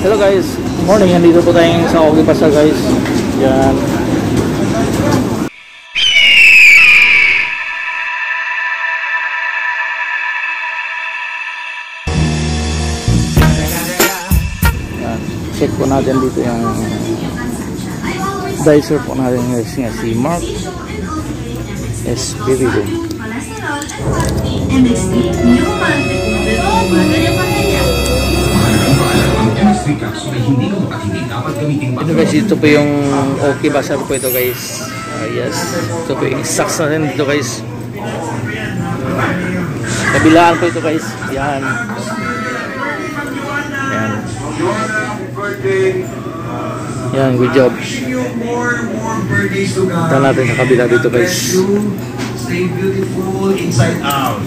Hello guys, morning. Nandito po tayo sa Ogi Pasar guys. Yan. Yan. Check po natin dito yung dicer po natin guys nga si Mark Espiritu. MSD, new Ganyan Ito guys, ito po yung okay basar po ito guys. Ah, yes. Ito po yung socks natin dito guys. Kabilaan po ito guys. Yan. Yan. Yan, good job. Ito natin sa kabila dito guys. Stay beautiful inside out.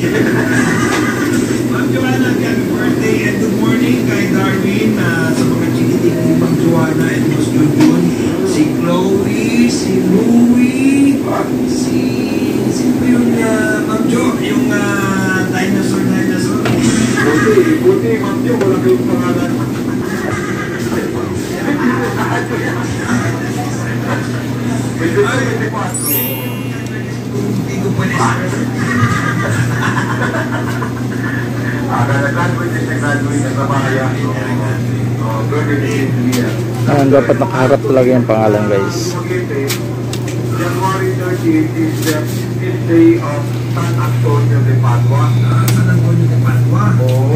Ma'am Joanna, happy birthday and good morning kay Darwin na sa mga chikitik ni Ma'am Joanna and Mas Junjun, si Chloe, si Louie, si sino yung uh, Ma'am Jo, yung uh, dinosaur dinosaur. Buti, buti Ma'am Jo, wala kayong pangalan. Hindi ko pwede Ayan, dapat nakaharap talaga yung pangalan guys. January 30 is the fifth day of San Antonio de Padua. San Antonio de Padua? Oo.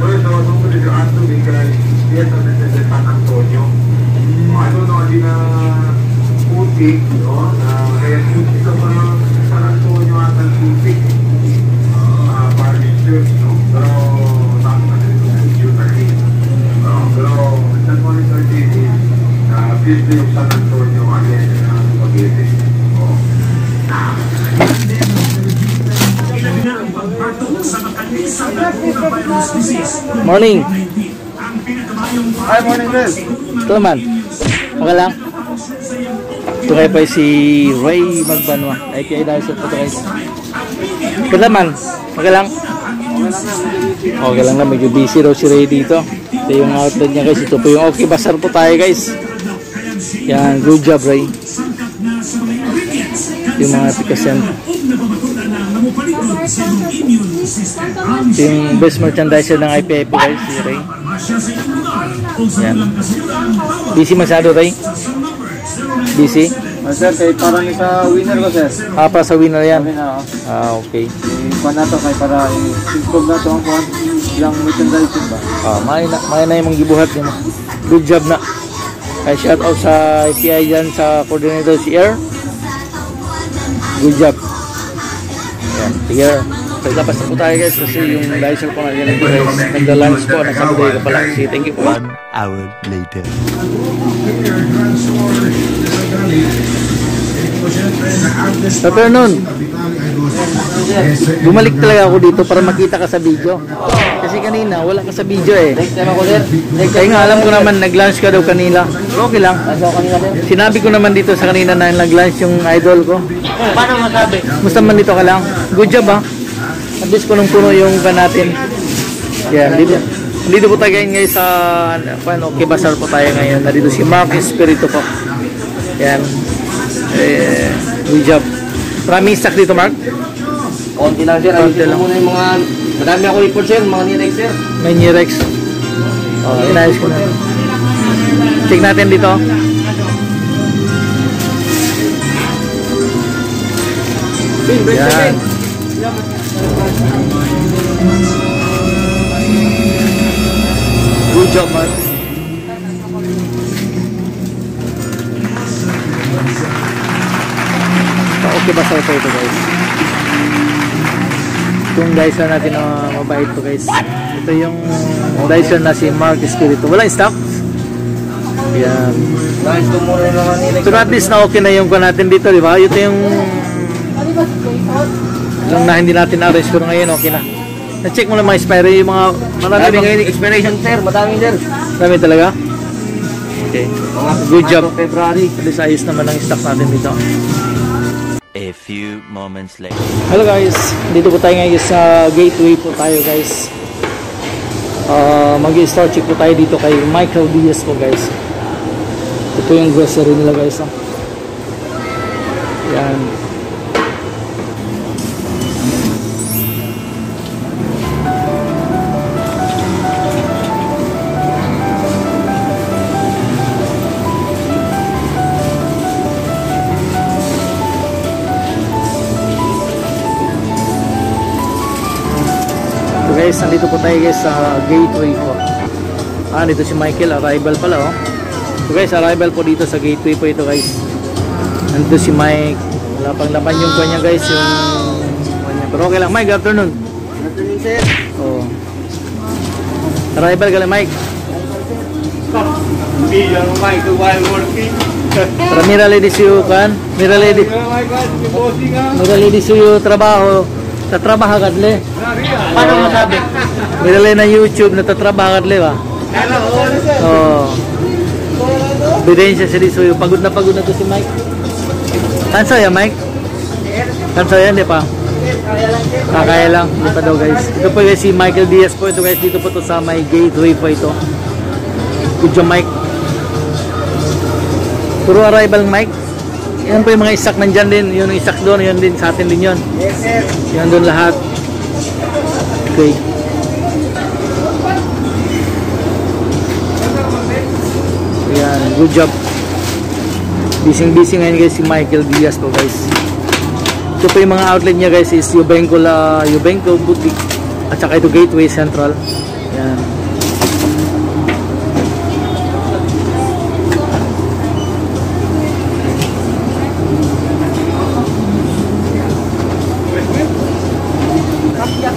Well, so, so, dito ato because yes, ano sa San Antonio. I don't know, di na putik, no? Kaya putik ka pa ng San Antonio at ang putik. Ah, parish church, no? Pero, tapos na rin yung video na rin. Ah, Pero, January 30 is day of San Antonio again, uh, Spaghetti. Oh. Morning! Hi, morning, guys. Ito naman. Okay lang. Ito kayo pa si Ray Magbanwa. Ay kaya dahil sa ito guys. Ito naman. Okay lang. Okay lang na. Medyo busy daw si Ray dito. Ito yung outlet niya guys. Ito po yung okay. Basar po tayo guys. Yan. Good job Ray. Yung mga pikasen. Ito yung best merchandiser ng IPF guys. Si Ray. Yan. Busy masyado Ray. Busy. Ah, sir, kay para ni sa winner ko, sir. Ah, para sa winner yan. Oh. Ah, okay. Ikuha na to kay para i-improve na to ang kuhan. Ilang merchandising ba? Ah, may na, may na yung gibuhat niyo. Good job na. Ay, shout out sa IPI dyan sa coordinator si Air. Good job. Yan, sige. So, labas na po tayo guys kasi yung license po natin nandito guys. Nagda-lunch po, nasa Buday ka pala. Sige, thank you po. One hour later. Afternoon. Bumalik talaga ako dito para makita ka sa video. Kasi kanina, wala ka sa video eh. Next time ako, sir. Next Kaya nga alam ko naman nag-lunch ka daw kanina. Pero okay lang. Sinabi ko naman dito sa kanina na nag-lunch yung idol ko. Paano masabi? Musta man dito ka lang? Good job ha. At least punong-puno yung ka natin. Yan, dito. Dito po tayo ngayon sa ano, okay, Bazar po tayo ngayon. Nandito si Mark Espiritu po. Yan. Eh, good job. Maraming stock dito, Mark. Konti lang, sir. Konti lang. muna yung mga... Madami ako report, sir. Mga nirex, sir. May Nirex. Oh, inayos ko na. Check natin dito. Yan. Good job, Mark. Okay ba sa ito ito guys? Itong Dyson natin na mabait to guys. Ito yung Dyson na si Mark Espiritu. Wala stock? Yan. So at least na okay na yung kuha natin dito, di ba? Ito yung yung na hindi natin na-arrange pero ngayon okay na. Na-check mo lang mga expiry, yung mga marami bang ngayon expiration, sir. Madami, sir. Marami talaga? Okay. Good job. February. At least ayos naman ang stock natin dito. A few moments later. Hello guys, dito po tayo ngayon sa gateway po tayo guys. Uh, mag-start check po tayo dito kay Michael Diaz po guys. Ito yung grocery nila guys. Oh. Yan. Nandito po tayo guys sa gateway po. Ah, dito si Michael, arrival pala oh. So guys, arrival po dito sa gateway po ito guys. Nandito si Mike. Wala pang laman yung kanya guys, yung kanya. Pero okay lang, Mike, good afternoon. Afternoon, sir. Oh. Arrival ka lang, Mike. Bilang Michael while working. Para mira lady siyo kan, mira yung bossing ah. mira lady siyo trabaho. Tatrabaho kadle. Paano masabi? Mira lady na YouTube na tatrabaho kadle ba? Sir. Oh. Bidensya siya di suyo. Pagod na pagod na to si Mike. Kanso ya Mike? Kanso yan, di pa? Kakaya lang. Di pa daw guys. Ito po guys si Michael Diaz po. Ito guys dito po to sa may gateway po ito. Good job Mike. Puro arrival Mike. Yan po yung mga isak nandyan din. Yun yung isak doon. Yun din sa atin din yun. Yes, sir. Yan doon lahat. Okay. Ayan, good job. Busy-busy ngayon guys si Michael Diaz po guys. Ito po yung mga outlet niya guys is Yubenko La, Yubenko Boutique at saka ito Gateway Central. Ayan.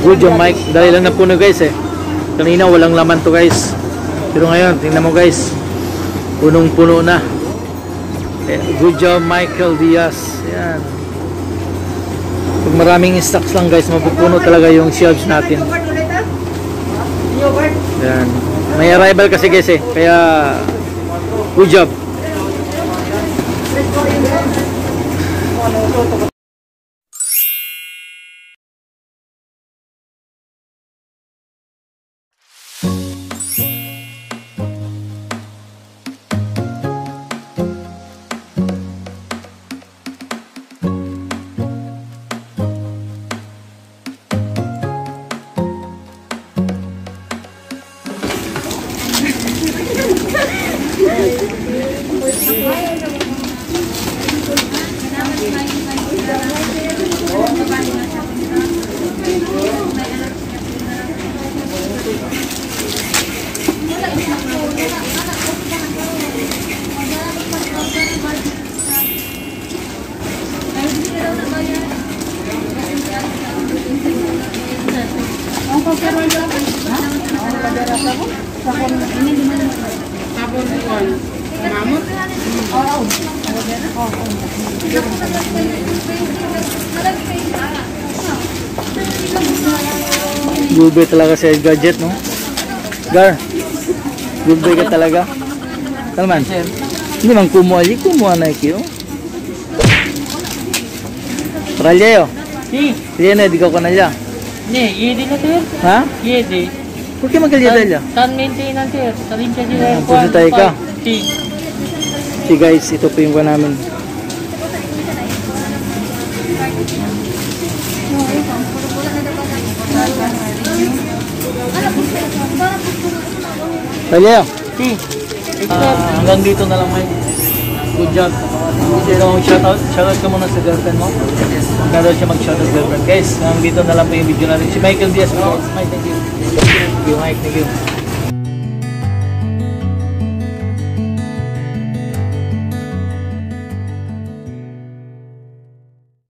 Good job Mike. Dahil lang na puno guys eh. Kanina walang laman to guys. Pero ngayon, tingnan mo guys. Punong-puno na. Eh, Good job Michael Diaz. Yan. Pag maraming stocks lang guys, mapupuno talaga yung shelves natin. Yan. May arrival kasi guys eh. Kaya good job. Gulbe talaga sa gadget, no? Gar, gulbe ka talaga. Talman, hindi man kumuha, di kumuha na iki, oh. Paralya. Sí, Hindi na, di ka kanalya. Ne, yedi na sir. Ha? Yedi. Huwag kayo magkaliadal ah. Tan maintenance sir. Talinsya sila. Ang puso tayo ka. Sig. Okay guys, ito po yung namin. Talyo. Sig. Uh, ah, hanggang dito na lang may. Good job. So, shoutout, shoutout ka muna sa girlfriend mo. Meron siya mag-shoutout girlfriend. Guys, hanggang dito na lang po yung video natin. Si Michael Diaz. Mike, thank you. Thank you, Mike. Thank you.